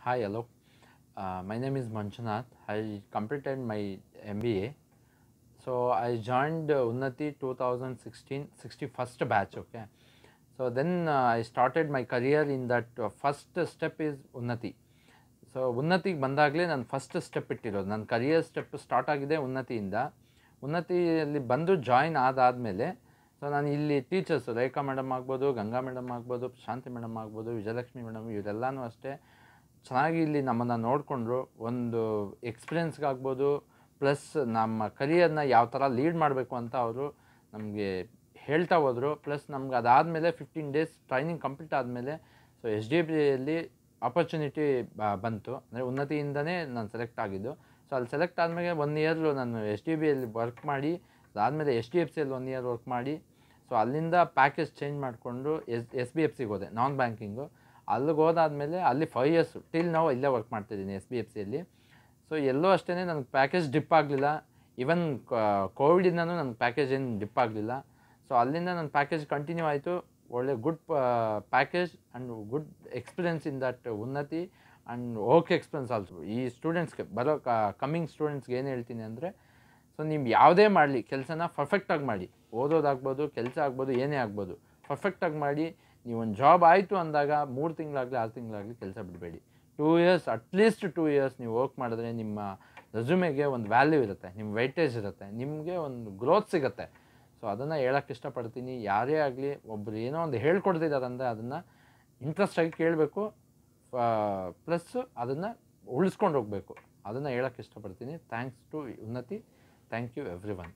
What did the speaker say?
Hi, hello. Uh, my name is Manchunath. I completed my MBA. So I joined uh, Unnati 2016, 61st batch. Okay. So then uh, I started my career in that uh, first step is Unnati. So ಉನ್ನತಿಗೆ ಬಂದಾಗಲೇ ನಾನು first step ಇಟ್ಟಿರೋದು ನನ್ನ career step start ಆಗಿದೆ ಉನ್ನತಿಯಿಂದ ಉನ್ನತಿಯಲ್ಲಿ ಬಂದು join ಆದಾದಮೇಲೆ so ನಾನು ಇಲ್ಲಿ teachers ರೇಖಾ madam ಆಗ್ಬೋದು Ganga madam ಆಗ್ಬೋದು ಶಾಂತಿ madam ಆಗ್ಬೋದು ವಿಜಯಲಕ್ಷ್ಮಿ ಮೇಡಮ್ ಇವರೆಲ್ಲನೂ ಅಷ್ಟೇ ಚೆನ್ನಾಗಿ ಇಲ್ಲಿ ನಮ್ಮನ್ನು ನೋಡಿಕೊಂಡ್ರು. ಒಂದು ಎಕ್ಸ್ಪೀರಿಯನ್ಸ್ಗಾಗ್ಬೋದು ಪ್ಲಸ್ ನಮ್ಮ ಕರಿಯರ್ನ ಯಾವ ಥರ ಲೀಡ್ ಮಾಡಬೇಕು ಅಂತ ಅವರು ನಮಗೆ ಹೇಳ್ತಾ ಹೋದರು. ಪ್ಲಸ್ ನಮ್ಗೆ ಅದಾದಮೇಲೆ ಫಿಫ್ಟೀನ್ ಡೇಸ್ ಟ್ರೈನಿಂಗ್ ಕಂಪ್ಲೀಟ್ ಆದಮೇಲೆ ಸೊ ಎಸ್ ಡಿ ಪಿಯಲ್ಲಿ ಆಪರ್ಚುನಿಟಿ ಬಂತು. ಅಂದರೆ ಉನ್ನತಿಯಿಂದನೇ ನಾನು ಸೆಲೆಕ್ಟ್ ಆಗಿದ್ದು. ಸೊ ಅಲ್ಲಿ ಸೆಲೆಕ್ಟ್ ಆದಮೇಲೆ ಒನ್ ಇಯರ್ಲು ನಾನು ಎಸ್ ಡಿ ಬಿಯಲ್ಲಿ ವರ್ಕ್ ಮಾಡಿ, ಅದಾದಮೇಲೆ ಎಸ್ ಡಿ ಎಫ್ ಸಿಯಲ್ಲಿ ಒನ್ ಇಯರ್ ವರ್ಕ್ ಮಾಡಿ. ಸೊ ಅಲ್ಲಿಂದ ಪ್ಯಾಕೇಜ್ ಚೇಂಜ್ ಮಾಡಿಕೊಂಡು ಎಸ್ ಎಸ್ ಬಿ ಎಫ್ ಸಿಗೆ ಹೋದೆ ನಾನ್ ಬ್ಯಾಂಕಿಂಗು ಅಲ್ಲಿಗೆ ಹೋದಾದಮೇಲೆ ಅಲ್ಲಿ ಫೈವ್ ಇಯರ್ಸ್ ಟಿಲ್ ನಾವು ಇಲ್ಲೇ ವರ್ಕ್ ಮಾಡ್ತಿದ್ದೀನಿ ಎಸ್ ಬಿ ಎಫ್ ಸಿಯಲ್ಲಿ ಸೊ ಎಲ್ಲೂ ಅಷ್ಟೇ ನನಗೆ ಪ್ಯಾಕೇಜ್ ಡಿಪ್ ಆಗಲಿಲ್ಲ. ಈವನ್ ಕೋವಿಡಿಂದನೂ ನನಗೆ ಪ್ಯಾಕೇಜ್ ಏನು ಡಿಪ್ ಆಗಲಿಲ್ಲ. ಸೊ ಅಲ್ಲಿಂದ ನನ್ನ ಪ್ಯಾಕೇಜ್ ಕಂಟಿನ್ಯೂ ಆಯಿತು. ಒಳ್ಳೆ good package and good experience in that Unnati and okay experience also ಈ ಸ್ಟೂಡೆಂಟ್ಸ್ಗೆ ಬರೋ ಕಮ್ಮಿಂಗ್ ಸ್ಟೂಡೆಂಟ್ಸ್ಗೆ ಏನು ಹೇಳ್ತೀನಿ ಅಂದರೆ ಸೊ ನೀವು ಯಾವುದೇ ಮಾಡಲಿ, ಕೆಲಸನ ಪರ್ಫೆಕ್ಟಾಗಿ ಮಾಡಿ. ಓದೋದಾಗ್ಬೋದು, ಕೆಲಸ ಆಗ್ಬೋದು, ಏನೇ ಆಗ್ಬೋದು ಪರ್ಫೆಕ್ಟಾಗಿ ಮಾಡಿ. ನೀವು ಒಂದು ಜಾಬ್ ಆಯಿತು ಅಂದಾಗ ಮೂರು ತಿಂಗಳಾಗಲಿ, ಆರು ತಿಂಗಳಾಗಲಿ ಕೆಲಸ ಬಿಡಬೇಡಿ. Two years at least two years ನೀವು ವರ್ಕ್ ಮಾಡಿದ್ರೆ ನಿಮ್ಮ ರೆಸ್ಯೂಮೆಗೆ ಒಂದು ವ್ಯಾಲ್ಯೂ ಇರುತ್ತೆ ನಿಮ್ಮ ವೈಟೇಜ್ ಇರುತ್ತೆ, ನಿಮಗೆ ಒಂದು ಗ್ರೋತ್ ಸಿಗುತ್ತೆ. ಸೊ ಅದನ್ನು ಹೇಳೋಕ್ಕೆ ಇಷ್ಟಪಡ್ತೀನಿ. ಯಾರೇ ಆಗಲಿ ಒಬ್ಬರು ಏನೋ ಒಂದು ಹೇಳ್ಕೊಡ್ತಿದ್ದಾರೆ ಅಂದರೆ ಅದನ್ನು ಇಂಟ್ರೆಸ್ಟಾಗಿ ಕೇಳಬೇಕು ಪ್ಲಸ್ ಅದನ್ನು ಉಳಿಸ್ಕೊಂಡು ಹೋಗಬೇಕು. ಅದನ್ನು ಹೇಳೋಕ್ಕೆ ಇಷ್ಟಪಡ್ತೀನಿ. Thanks to Unnati thank you everyone